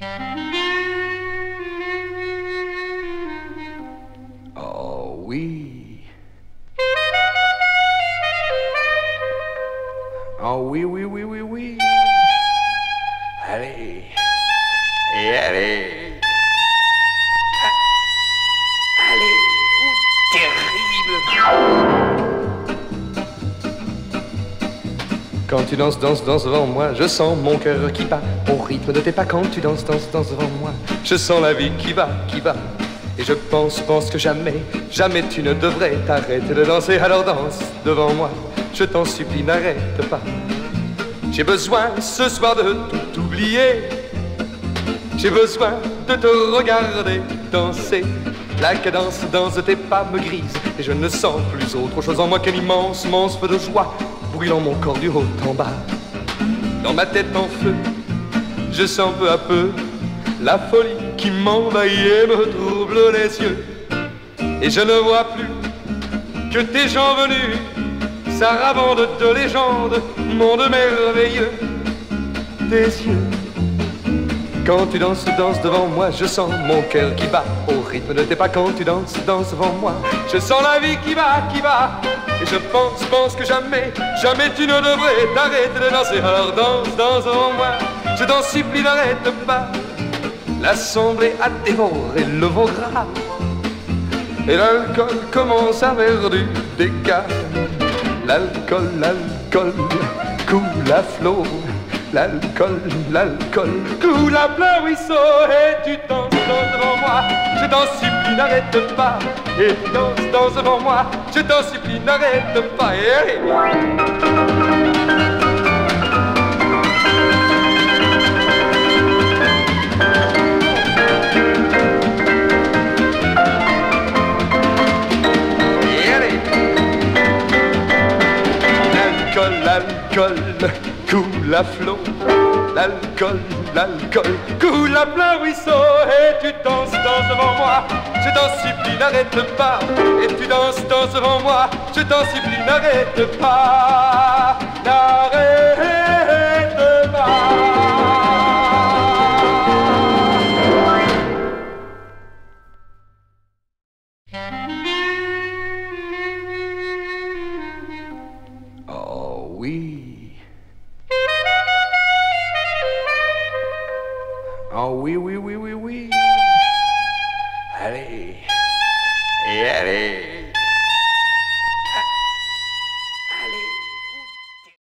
Oh oui. Oh oui, oui, oui, oui. Allez. Et allez. Allez. Oh, terrible. Quand tu danses, danses, danses devant moi, je sens mon cœur qui bat au rythme de tes pas. Quand tu danses, danses, danses devant moi, je sens la vie qui va, qui va. Et je pense, pense que jamais, jamais tu ne devrais t'arrêter de danser. Alors danse devant moi, je t'en supplie, n'arrête pas. J'ai besoin ce soir de tout oublier. J'ai besoin de te regarder danser. La cadence danse tes pas me grise et je ne sens plus autre chose en moi qu'un immense, immense de joie brûlant mon corps du haut en bas. Dans ma tête en feu, je sens peu à peu la folie qui m'envahit et me trouble les yeux. Et je ne vois plus que tes gens venus, saravande de légendes, monde merveilleux, tes yeux. Quand tu danses, danses devant moi, je sens mon cœur qui bat au rythme de tes pas. Quand tu danses, danses devant moi, je sens la vie qui va, qui va. Et je pense, pense que jamais, jamais tu ne devrais t'arrêter de danser. Alors danse, danse devant moi, je t'en supplie, n'arrête pas. L'assemblée a dévoré le veau. Et l'alcool commence à faire du dégât. L'alcool, l'alcool coule à flot. L'alcool, l'alcool. À plein ruisseau Et tu danses, devant moi. Je t'en supplie, n'arrête pas. Et tu danses, devant moi. Je t'en supplie, n'arrête pas. Et... Et allez L'alcool, l'alcool coule à flot. L'alcool, l'alcool coule à plein ruisseau. Et tu danses, danses devant moi. Je t'en supplie, n'arrête pas. Et tu danses, danses devant moi. Je t'en supplie, n'arrête pas. N'arrête pas. Oh oui. Oh oui, oui, oui, oui, oui. Allez. Et allez.